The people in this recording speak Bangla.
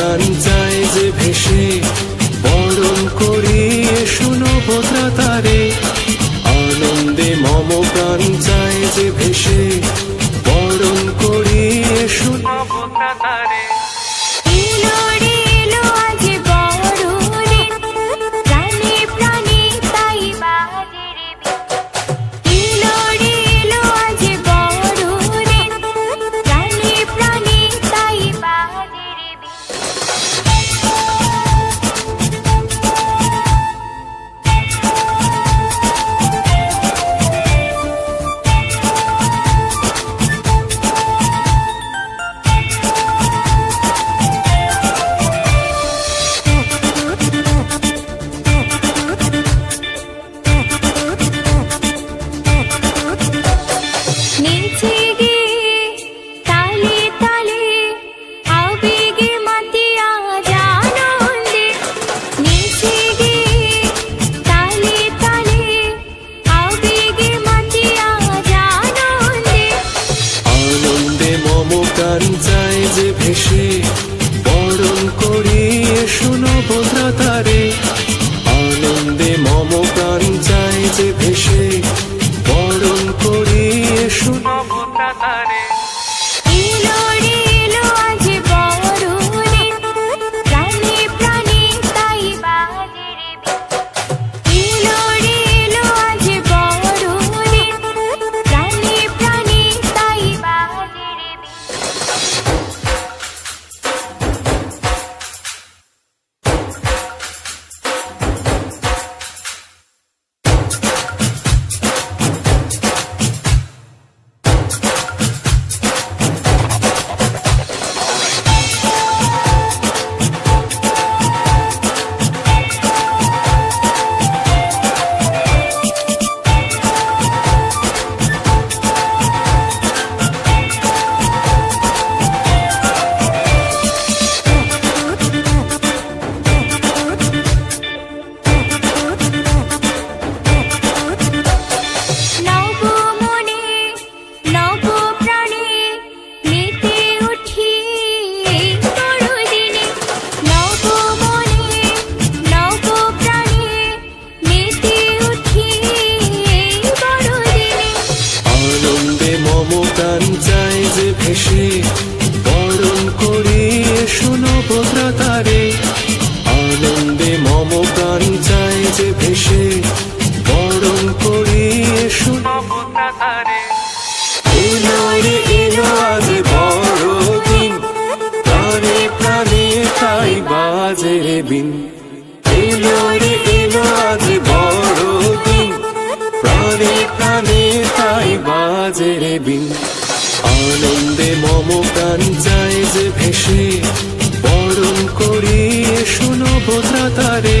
প্রাণ চাই যে ভেসে বরণ করিয়ে শুনো পোত্রা তারে আনন্দে মম প্রাণ চাই যে ভেসে ভদ্রাতারে এলো ভেসে বরণ করি এসো ভদ্রাতারে আনন্দে মম প্রাণ চায় যে ভেসে। বরণ করি এসো ভদ্রাতারে এলো বড়দিন। প্রাণে প্রাণে তাই বাজে রে বিন এলো রে এলো আজ বড়দিন। প্রাণে প্রাণে তাই বাজে রে বিন আনন্দে মম প্রাণ চায় যে ভেসে বরণ করি শুনো বোধা আনন্দে